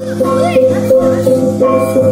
该物。